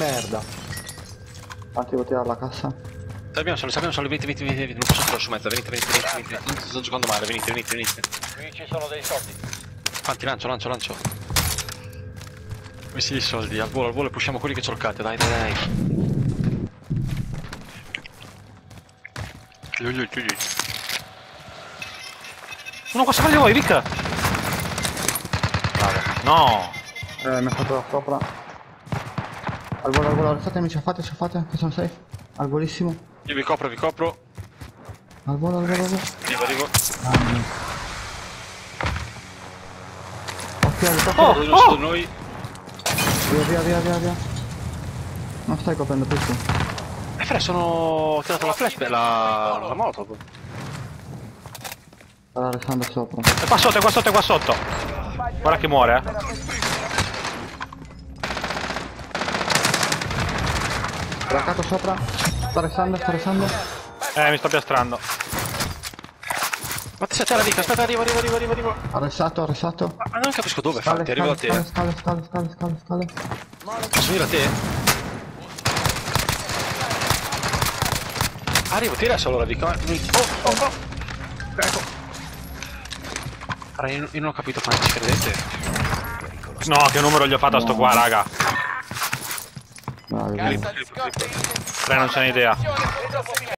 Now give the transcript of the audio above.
Merda. Infatti devo tirare la cassa. Sappiamo solo, sappiamo solo, venite, venite, venite, non posso fare su mezzo, venite, venite, venite, venite, venite, sto giocando male, venite, venite, venite. Qui ci sono dei soldi. Avanti, lancio, lancio, lancio. Questi i soldi, al volo, al volo, pushiamo quelli che cercate, dai, dai, dai. Giù, giù, giù, giù. Uno qua sopra di voi, Vic! Bravo. No! Eh, mi ha fatto da sopra. Al volo, al volo, alzatemi, ci fate, ci fate, che sono safe. Al volissimo. Io vi copro, vi copro. Al volo, al volo, al volo. Arrivo, arrivo. Ah. Ok, al tocco. Oh, Uno su oh! noi. Via, via, via, via, via. Non stai coprendo tu. Eh, fra, sono... ho tirato la flash per la... la moto. Sta restando sopra. È qua sotto, è qua sotto, è qua sotto! Guarda che muore, eh! Placcato sopra. Sta restando, sta restando. Eh, mi sto piastrando. Ma c'è la dica, aspetta, arrivo, arrivo, arrivo, arrivo, arrivo. Arrestato, arrestato. Ma non capisco dove, Scale, infatti, arrivo da scale, te. scale, scale, scale, scale, scale. Posso venire a te? Arrivo, tira solo la dica. mi- Oh, oh, oh. Ecco. Io, non ho capito quanti ci credete. No, che numero gli ho fatto a sto qua, raga? Tre non c'è un'idea.